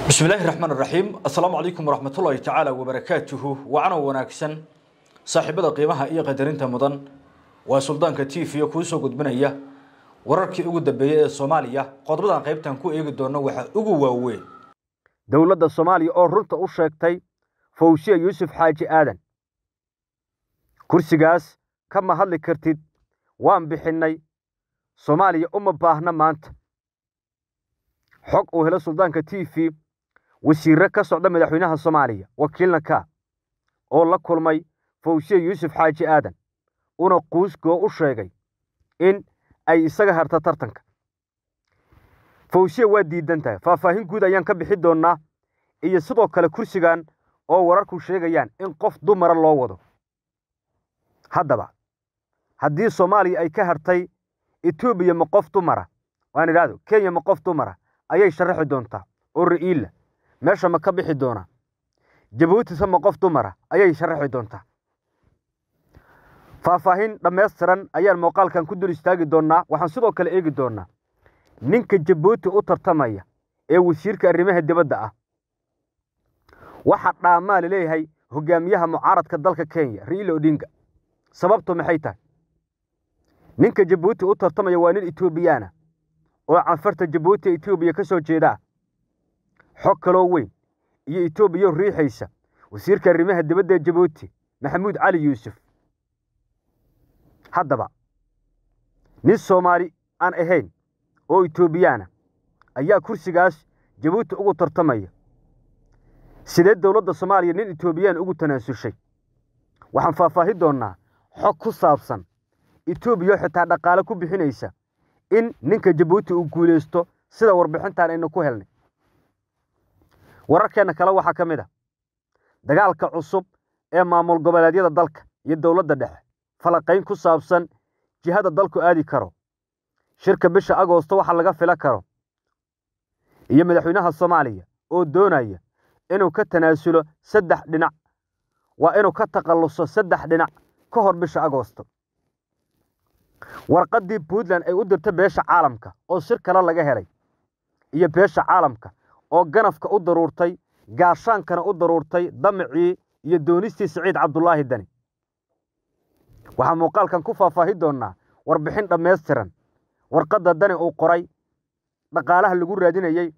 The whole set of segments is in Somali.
بسم الله الرحمن الرحيم السلام عليكم ورحمة الله تعالى وبركاته وعنا وناكسن صاحبة قيمها إيا قدرين تمضان وسلطان كتيف يكوسو قد بنايا wararkii ugu dambeeyay ee Soomaaliya qodobada qaybtan ku eegi doono waxa ugu waaweyn dowladda Soomaaliya oo runta u sheegtay Fawziya Yuusuf Xaaji Aadan kursigaas kama hadli kartid waan bixinay Soomaaliya uma baahna maanta xog uu helo suldaanka TV wasiirre ka socda madaxweynaha Soomaaliya wakiilna ka oo la kulmay Fawziya Yuusuf Xaaji Aadan una quusgo u sheegay in ay isaga harta tartanka. Fawsiya waa diidan tahay faahfaahin guud ayaan ka bixi doonnaa iyo sidoo kale kursigan oo wararku sheegayaan in qof dumara loo wado. Haddaba haddii soomaaliya ay ka hartay etoobiya ma qof dumara waan idhaahdo kenya ma qof dumara ayay sharaxi doontaa oo ra'iilla meesha ma ka bixi doonaa? Jabuutise ma qof dumara? Ayay sharaxi doontaa. Faahfaahin dhammaystiran ayaan muuqaalkan ku dul istaagi doonnaa waxaan sidoo kale eegi doonnaa. Ninka jabuuti u tartamaya ee wasiirka arrimaha dibadda ah. Waxa dhaamaa la leeyahay hogaamiyaha mucaaradka dalka kenya ra'iila odinga. Sababtu maxay tahay? Ninka jabuuti u tartamaya waa nin etoobiyaana oo canfarta jabuuti etoobiya ka soo jeedaa xog kaloo weyn iyo etoobiya riixaysa wasiirka arrimaha dibadda ee jabuuti maxamuud cali yuusuf. Haddaba nin soomaali aan ahayn oo etoobiyaana ayaa kursigaas jabuuti ugu tartamaya. Sidee dowladda soomaaliya nin etoobiyaan ugu tanaasushay waxaan faahfaahi doonnaa xog ku saabsan etoobiya xitaa dhaqaale ku bixinaysa in ninka jabuuti uu guulaysto sida warbixintan aynu ku helnay wararkeenna kale waxaa ka mid a dagaalka cusub ee maamul goboleedyada dalka iyo dowladda dhexe falaqayn ku saabsan jihada dalku aadi karo shirka bisha agoosto waxa laga fila karo iyo madaxweynaha soomaaliya oo doonaya inuu ka tanaasulo saddex dhinac waa inuu ka takhalluso saddex dhinac ka hor bisha agoosto. Warqaddii puntland ay u dirta beesha caalamka oo shir kale laga helay iyo beesha caalamka oo ganafka u daruurtay gaashaankana u daruurtay damacii iyo doonistii siciid cabdulaahi dani. Waxaa muuqaalkan ku faahfaahi doonnaa warbixin dhammaystiran warqadda dani uu qoray dhaqaalaha lagu raadinayey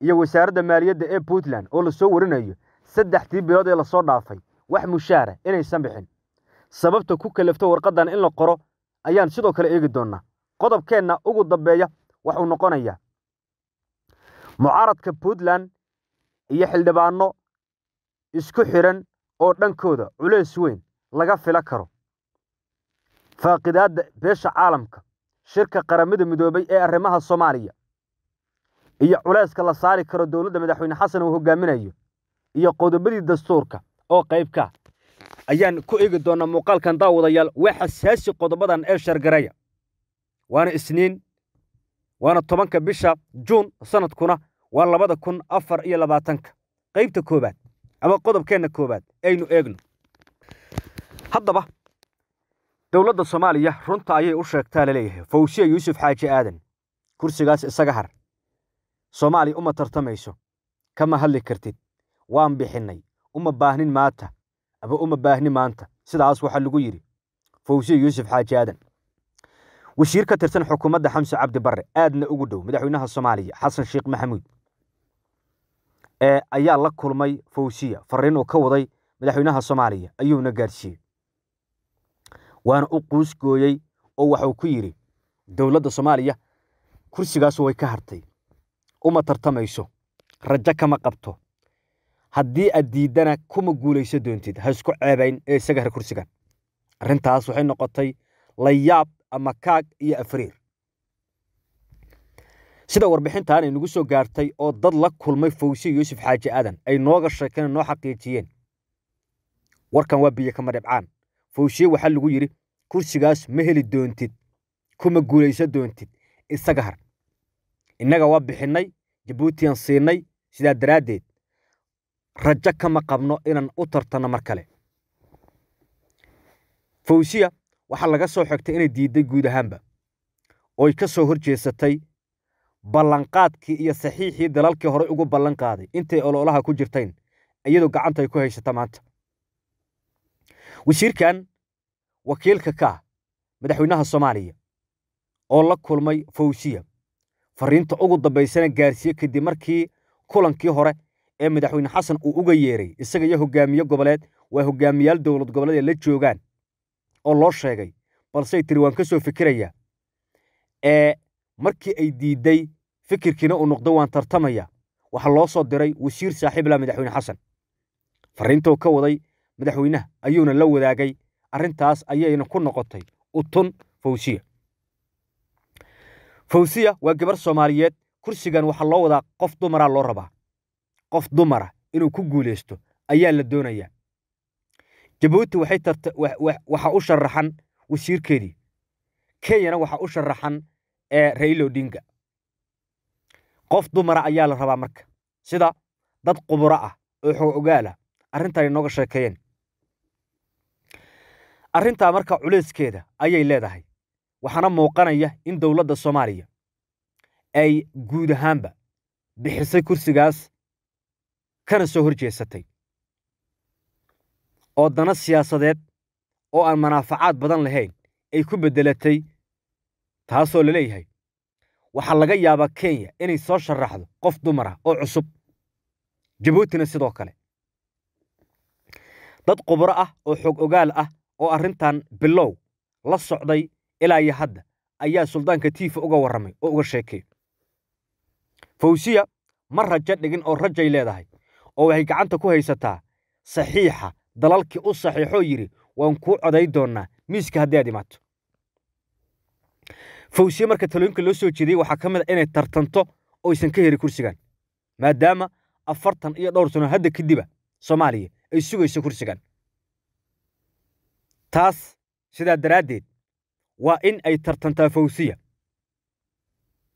iyo wasaaradda maaliyadda ee puntland oo la soo warinayo. Saddexdii bilood ee la soo dhaafay wax mushaara inaysan bixin. Sababta ku kalafto warqaddan in la qoro ayaan sidoo kale eegi doonnaa. Qodobkeenna ugu dambeeya waxuu noqonayaa mucaaradka puntland iyo xildhibaanno isku xidhan oo dhankooda culays weyn laga fila karo. Faaqidaadda beesha caalamka shirka qaramada midoobay ee arrimaha soomaaliya iyo culayska la saari karo dowladda madaxweyne xasan uu hogaaminayo iyo qodobadii dastuurka oo qaybka ayaan ku eegi doonnaa muuqaalkan daawadayaal waa xasaasi qodobadan ee shargaraya. Waana isniin waana tobanka bisha juun sanadkuna waa labada kun afar iyo labaatanka. Qaybta koowaad ama qodobkeenna koowaad aynu eegno. Haddaba dowladda soomaaliya runta ayay u sheegtaa la leeyahay fawsiya yuusuf xaaji aadan kursigaas isaga har. Soomaaliya uma tartamayso kama hadli kartid. Waan bixinnay uma baahnin maanta aba uma baahni maanta. Sidaas waxaa lagu yidhi fawsiya yuusuf xaaji aadan wasiir ka tirsan xukuumadda xamse cabdi barre aadna ugu dhow madaxweynaha soomaaliya xasan sheekh maxamuud ayaa la kulmay fawsiya farriin uu ka waday madaxweynaha soomaaliya ayuuna gaadhsiiyey waana u quusgooyey oo waxuu ku yidhi dowladda soomaaliya kursigaas way ka hartay. Uma tartamayso. Rajo kama qabto. Haddii aad diiddana kuma guulayso doontid. Ha isku ceebayn ee isaga har kursigan. Arrintaas waxay noqotay layaab ama kaag iyo afriir. Sida warbixintan ay nagu soo gaartay oo dad la kulmay fawsiya yuusuf xaaji aadan ay nooga sheekeen noo xaqiijiyeen. Warkan waa biyo kama dhibcaan fawsiye waxaa lagu yidhi kursigaas ma heli doontid kuma guulayso doontid isaga har. Innaga waa bixinnay jabuutiyan siinay sidaa daraaddeed rajo kama qabno inaan u tartanno mar kale. Fawsiya waxaa laga soo xigtay inay diidday guud ahaanba. Ooy ka soo hor jeesatay ballanqaadkii iyo saxiixii dalalkii horey ugu ballan qaaday. Intay ololaha ku jirtayn iyadoo gacanta ay ku haysata maanta. Wasiirkan wakiilka ka ah madaxweynaha soomaaliya oo la kulmay fawsiya fariinta ugu dambaysana gaarsiiye kadib markii kulankii hore ee madaxweyne xasan uu uga yeeray isaga iyo hogaamiye goboleed waa hogaamiyaal dowlad goboleed ee la joogaan oo loo sheegay balsey tiri waan ka soo fikirayaa ee markii ay diidday fikirkiina uu noqdo waan tartamaya waxaa loo soo diray wasiir saaxiibla madaxweyne xasan. Fariintou ka waday madaxweynaha ayuuna la wadaagay arrintaas ayayna ku noqotay utun fawsiya fawsiya waa gabar soomaaliyeed kursigan waxaa loo wadaa qof dumaraa loo rabaa. Qof dumara inuu ku guulaysto ayaa la doonayaa jabuuti waxaa u sharaxan wasiirkeedii. Kenyana waxaa u sharaxan raila odinga. Qof dumara ayaa la rabaa marka. Sida dad quburo ah oo xoog ogaal ah arrintan inooga sheekeeyeen. Arrintaa marka culayskeeda ayay leedahay waxaana muuqanaya in dowladda soomaaliya ay guud ahaanba bixisay kursigaas kana soo hor jeesatay oo dana siyaasadeed oo aan manaafacaad badan lahayn ay ku beddelatay taasoo la leeyahay waxaa laga yaabaa kenya inay soo sharaxdo qof dumar ah oo cusub. Jabuutina sidoo kale. Dad qubro ah oo xoog ogaal ah oo arrintan bilow la socday ilaa iyo hadda ayaa suldaanka tiifa uga warramay oo uga sheekay. Fawsiya ma rajo dhigin oo rajay leedahay oo waxay gacanta ku haysataa saxiixa dalalkii u saxiixoo yidhi waan kuu coday doonnaa miiska haddii aad imaato. Fawsiye marka talooyinka loo soo jeediyey waxaa ka mid a inay tartanto oo aysan ka heri kursigan maadaama afartan iyo dhowr sano hadda kadiba soomaaliya ay sugayso kursigan. Taas sidaa daraaddeed waa in ay tartantaa fawsiya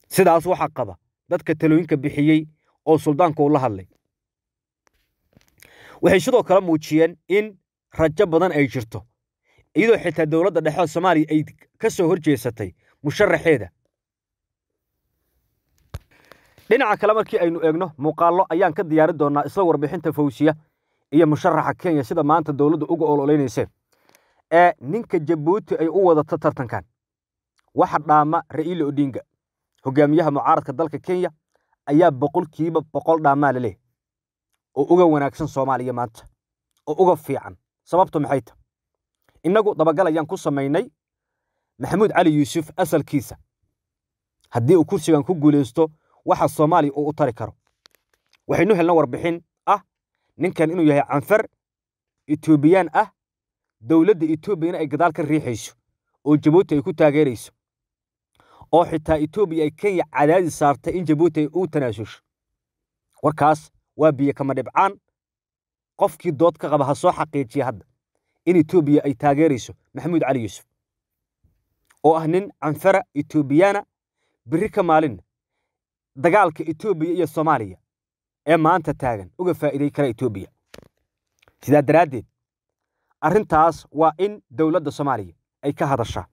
sidaas waxaa qaba dadka talooyinka bixiyey oo suldaanku uu la hadlay waxay sidoo kale muujiyeen in rajo badan ay jirto iyadoo xitaa dowladda dhexe soomaaliya ay ka soo hor jeesatay musharaxeeda. Dhinaca kale markii aynu eegno muuqaallo ayaan ka diyaari doonnaa isla warbixinta fawsiya iyo musharaxa kenya sida maanta dowladda uga ololeynayseen ee ninka jabuuti ay u wadato tartankan. Waxa dhaama ra'iila odinga hogaamiyaha mucaaradka dalka kenya ayaa boqolkiiba boqol dhaamaa laleh oo uga wanaagsan soomaaliya maanta oo uga fiican. Sababtu maxay ta innagu dabagal ayaan ku samaynay maxamuud cali yuusuf asalkiisa. Haddii uu kursigan ku guulaysto waxa soomaaliya uu u tari karo. Waxaynu helna warbixin ah ninkan inuu yahay canfar etoobiyaan ah dowladda etoobiyana ay gadaal ka riixayso oo jabuuti ay ku taageerayso oo xitaa etoobiya ay kenya cadaadis saartay in jabuuti ay u tanaasusho warkaas waa biyo kama dhibcaan. Qofkii dood ka qaba ha soo xaqiijiya hadda. In etoobiya ay taageerayso maxamuud cali yuusuf. Oo ah nin canfara etoobiyaana biri ka maalinna dagaalka etoobiya iyo soomaaliya ee maanta taagan uga faa'iiday kara etoobiya sidaa daraaddeed arrintaas waa in dowladda soomaaliya ay ka hadashaa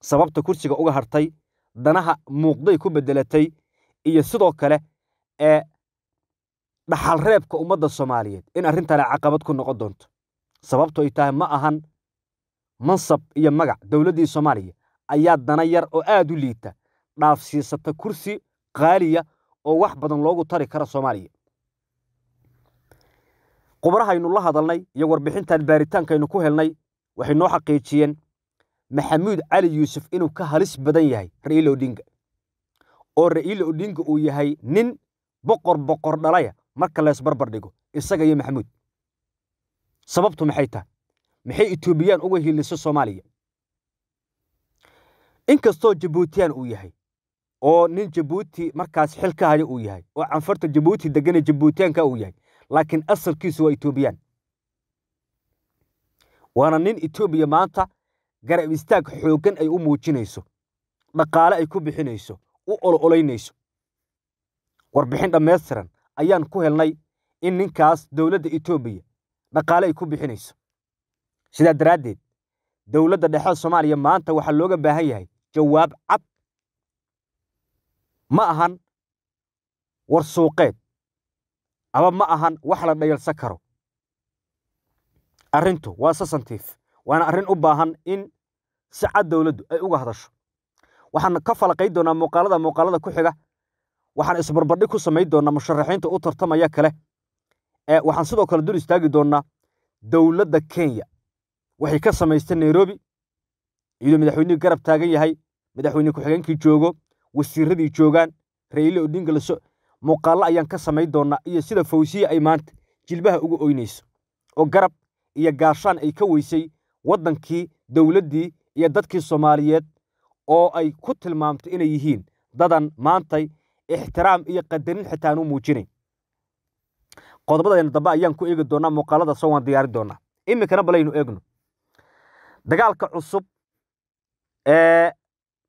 sababta kursiga uga hartay danaha muuqday ku beddelatay iyo sidoo kale ee dhaxalreebka ummadda soomaaliyeed in arrintani caqabad ku noqon doonto. Sababto ay tahay ma ahan mansab iyo magac dowladdii soomaaliya ayaa dana yar oo aad u liita dhaafsiisata kursi qaaliya oo wax badan loogu tari kara soomaaliya. Qubarahaynu la hadalnay iyo warbixintan baaritaankaynu ku helnay waxay noo xaqiijiyeen maxamuud cali yuusuf inuu ka halis badan yahay ra'iila odinga oo ra'iila odinga uu yahay nin boqor boqor dhalaya marka leesbarbar dhigo isaga iyo maxamuud. Sababtu maxay tahay? Maxay etoobiyaan uga hiliso soomaaliya? Inkastoo jabuutiyaan uu yahay oo nin jabuuti markaas xil haya uu yahay oo canfarta jabuuti degana jabuutiyaanka uu yahay laakiin asalkiisu waa etoobiyaan waana nin etoobiya maanta garab istaag xooggan ay u muujinayso dhaqaale ay ku bixinayso u ololaynayso warbixin dhammaystiran ayaan ku helnay in ninkaas dowladda etoobiya dhaqaale ay ku bixinayso. Sidaa daraaddeed dowladda dhexe soomaaliya maanta waxaa looga baahan yahay jawaab cad. Ma ahan war suuqeed ama ma ahan wax la dhayalsan karo. Arrintu waa sasantiif waana arrin u baahan in si cad dowladdu ay uga hadasho. Waxaan ka falaqay doonaa muuqaalada muuqaalada ku xiga waxaan isbarbardhig ku samayn doonaa musharaxiinta u tartamaya kale. Waxaan sidoo kale dul istaagi doonaa dowladda kenya. Waxay ka samaystay nairobi iyadoo madaxweynihii garab taagan yahay madaxweyne ku-xigeenkii joogo wasiiradii joogaan rayle odinga laso muuqaallo ayaan ka samayn doonaa iyo sida fawsiya ay maanta jilbaha uga oynayso oo garab iyo gaashaan ay ka weysay waddankii dowladdii iyo dadkii soomaaliyeed oo ay ku tilmaamtay inay yihiin dadan maantay ixtiraam iyo qadarin xitaa aan u muujinayn qodobadayna dambe ayaan ku eegi doonaa muuqaalada soo waan diyaari doonaa. Iminkana balaynu eegno. Dagaalka cusub ee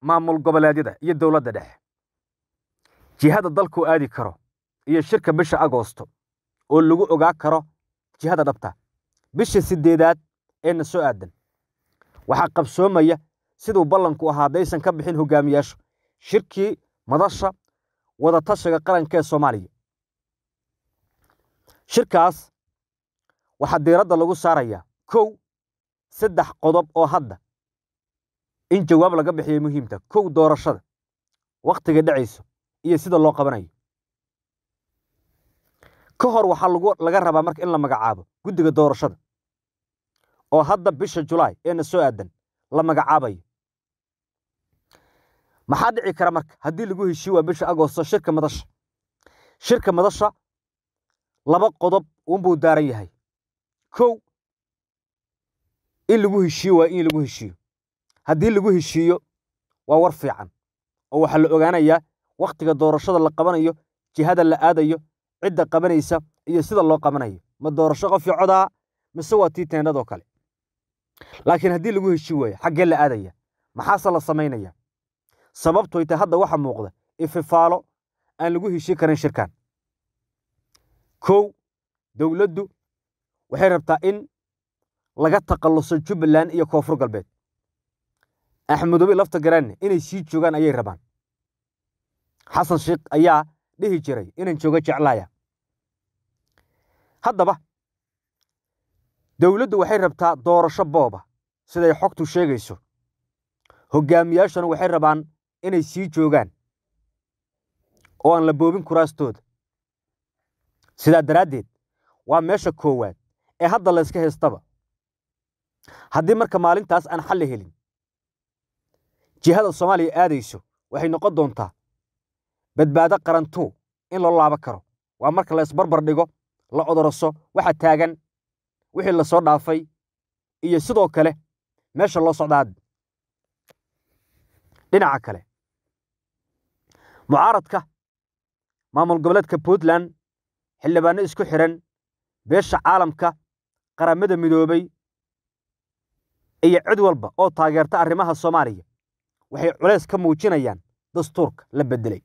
maamul goboleedyada iyo dowladda dhexe. Jihada dalkuu aadi karo iyo shirka bisha agoosto oo lagu ogaa karo jihada dhabta. Bisha siddeedaad ee na soo aadan. Waxaa qabsoomaya siduu ballanku ahaa haddaysan ka bixin hogaamiyaashu shirkii madasha wadatashiga qaranka ee soomaaliya. Shirkaas waxaa diiradda lagu saarayaa kow saddex qodob oo hadda in jawaab laga bixiyay muhiimta kow doorashada wakhtiga dhacayso iyo sida loo qabanayo. Ka hor waxaa laga rabaa marka in la magacaabo guddiga doorashada oo hadda bisha julaay ee na soo aadan la magacaabayo maxaa dhici kara marka? Haddii lagu heshii waa bisha agoosto shirka madasha. Shirka madasha laba qodob uunbuu daaran yahay. Kow in lagu heshiiyo waa in lagu heshiiyo. Haddii lagu heshiiyo waa war fiican. Oo waxaa la ogaanayaa wakhtiga doorashada la qabanayo jihada la aadayo cidda qabanaysa iyo sida loo qabanayo. Ma doorasho qofii codaa mise waa tii teendhadoo kale. Laakiin haddii lagu heshii waayo xaggee la aadaya? Maxaase la samaynaya sababtoy ta hadda waxa muuqda? Ififaalo. Aan lagu heshii karin shirkan kow dowladdu waxay rabtaa in laga takhalluso jubbaland iyo koonfur galbeed. Axmedobi lafta garanne inay sii joogaan ayay rabaan. Xasan sheikh ayaa dhihi jiray inan jooga jeclaaya. Haddaba dowladdu waxay rabtaa doorasho booba siday xogtu sheegayso. Hoggaamiyaashuna waxay rabaan inay sii joogaan oo aan la boobin kuraastooda. Sidaa daraaddeed waa meesha koowaad ee hadda layska haystaba. Haddii marka maalintaas aan xalli helin jihada soomaaliya aadayso waxay noqon doontaa badbaado qarantuu in loo laabo karo. Waa marka la isbarbar dhigo la odoroso waxa taagan wixii la soo dhaafay iyo sidoo kale meesha loo socdaad dhinaca kale mucaaradka maamul goboleedka puntland xildhibaanno isku xidhan beesha caalamka qaramada midoobay iyo cid walba oo taageerta arrimaha soomaaliya waxay culays ka muujinayaan dastuurka la beddelay.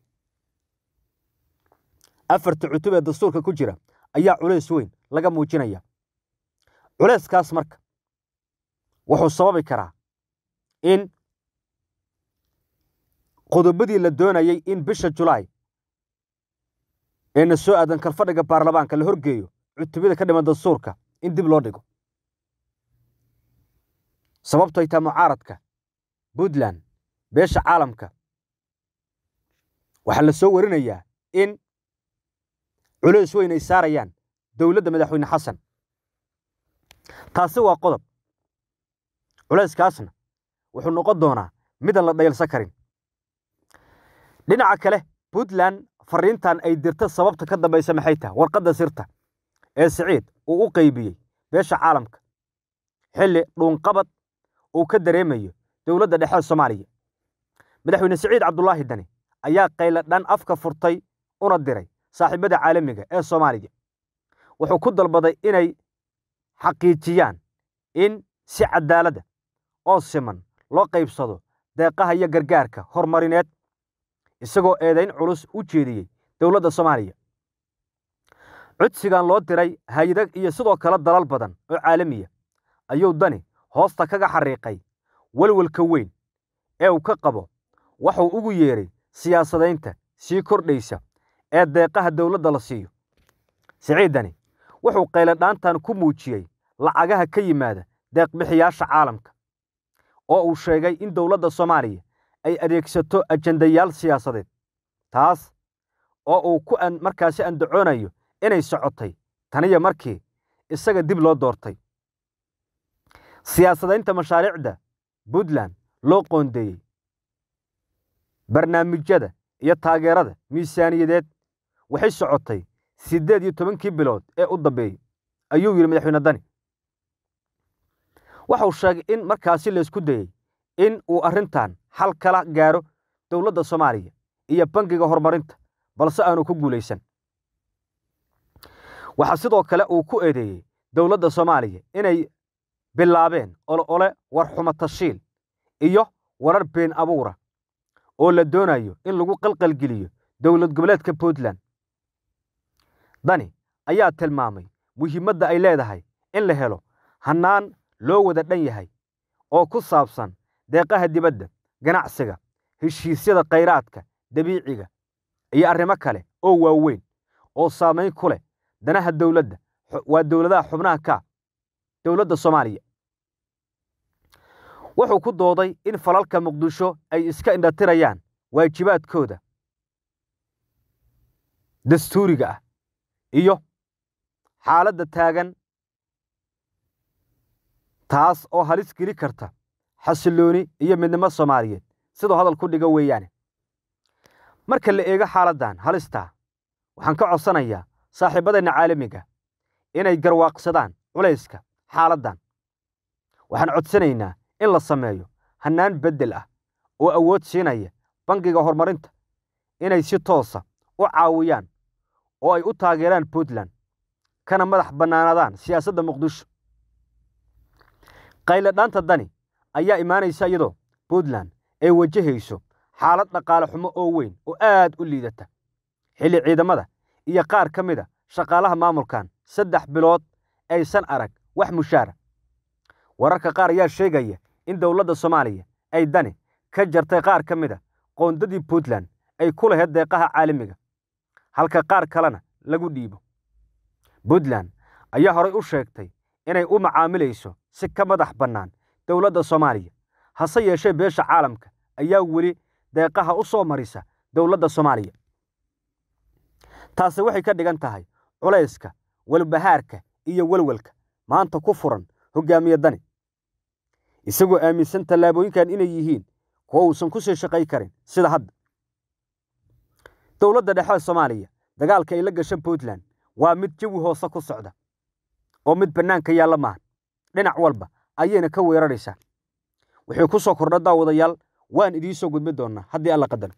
Afarta cutub ee dastuurka ku jira ayaa culays weyn laga muujinaya. Culayskaas marka wuxuu sababi karaa in qodobadii la doonayey in bisha julaay ee na soo aadan kalfadhiga baarlamaanka la horgeeyo cutubada ka dhiman dastuurka in dib loo dhigo. Sababtoy taa mucaaradka puntland beesha caalamka waxaa la soo warinayaa in culays weyn ay saarayaan dowladda madaxweyne xasan taasi waa qodob. Culayskaasna wuxuu noqon doonaa midaan la dhayalsan karin dhinaca kale puntland fariintan ay dirta sababta ka dambaysa maxay taha warqadda sirta ee siciid uu u qaybiyey beesha caalamka. Xilli dhuunqabad uu ka dareemayo dowladda dhexe soomaaliya. Madaxweyne siciid cabdulaahi dani ayaa qayla dhan afka furtay una diray saaxiibada caalamiga ee soomaaliya. Wuxuu ku dalbaday inay xaqiijiyaan in si cadaaladda oo siman loo qaybsado deeqaha iyo gargaarka horumarineed isagoo eedayn culus u jeediyey dowladda soomaaliya. Codsigan loo diray hay'ada iyo sidoo kale dalal badan oo caalamiya ayuu dani hoosta kaga xariiqay welwelka weyn ee uu ka qabo waxuu ugu yeedhay siyaasadaynta sii kordhaysa ee deeqaha dowladda la siiyo. Siciidani wuxuu qayladhaantan ku muujiyey lacagaha ka yimaada deeqbixiyaasha caalamka oo uu sheegay in dowladda soomaaliya ay adeegsato ajendayaal siyaasadeed. Taas oo uu ku markaasi andacoonayo inay socotay taniyo markii isaga dib loo doortay. Siyaasadaynta mashaariicda puntland loo qoondeeyey. Barnaamijyada iyo taageerada miisaaniyadeed waxay socotay siddeed iyo tobankii bilood ee u dambeeyey ayuu yidhi madaxweyne dani. Waxau sheegay in markaasi laysku dayey in uu arrintan xal kala gaaro dowladda soomaaliya iyo bangiga horumarinta balse aanu ku guulaysan. Waxaa sidoo kale uu ku eedeeyey dowladda soomaaliya inay bilaabeen ole ole war xumo tashiil iyo warar been abuura oo la doonayo in lagu qalqalgeliyo dowlad goboleedka puntland. Dani ayaa tilmaamay muhiimadda ay leedahay in la helo hannaan loo wada dhan yahay oo ku saabsan deeqaha dibadda ganacsiga heshiisyada khayraadka dabiiciga iyo arrimo kale oo waaweyn oo saamayn ku leh danaha dowladda waa dowladaha xubnaha ka dowladda soomaaliya. Wuxuu ku dooday in falalka muqdisho ay iska indhatirayaan waajibaadkooda dastuuriga ah iyo xaaladda taagan taas oo halis geli karta xasillooni iyo midnimo soomaaliyeed. Siduu hadal ku dhiga weeyaane marka la eego xaaladdan halistaa waxaan ka codsanayaa saaxiibadeenna caalamiga inay garwaaqsadaan culayska xaaladdan waxaan codsanaynaa in la sameeyo hannaan beddel ah oo awood siinaya bangiga horumarinta inay si toosa u caawiyaan oo ay u taageeraan puntland kana madax bannaanaadaan siyaasadda muqdisho. Qayladhaanta dani ayaa imaanaysa iyadoo puntland ay wajahayso xaalad dhaqaale xumo oo weyn oo aad u liidata. Xilli ciidamada iyo qaar ka mid a shaqaalaha maamulkan saddex bilood aysan arag wax mushaara wararka qaar ayaa sheegaya in dowladda soomaaliya ay dani ka jartay qaar ka mid a qoondadii puntland ay ku lahayd deeqaha caalamiga halka qaar kalena lagu dhiibo. Puntland ayaa horay u sheegtay inay u macaamilayso si ka madax bannaan dowladda soomaaliya hase yeeshee beesha caalamka ayaa weli deeqaha u soo marisa dowladda soomaaliya. Taasi waxay ka dhigan tahay culayska walbahaarka iyo welwelka maanta ku furan hoggaamiye dani isagoo aaminsan tallaabooyinkan inay yihiin kuwo uusan ku sii shaqay karin sida hadda. Dowladda dhexe soomaaliya dagaalka ay la gasha puntland waa mid jawi hoose ku socda oo mid bannaanka yaalla maahan. Dhinac walba ayayna ka weeraraysaa. Wixii ku soo kordha daawadayaal waan idiin soo gudbin doonnaa haddii alla qadaro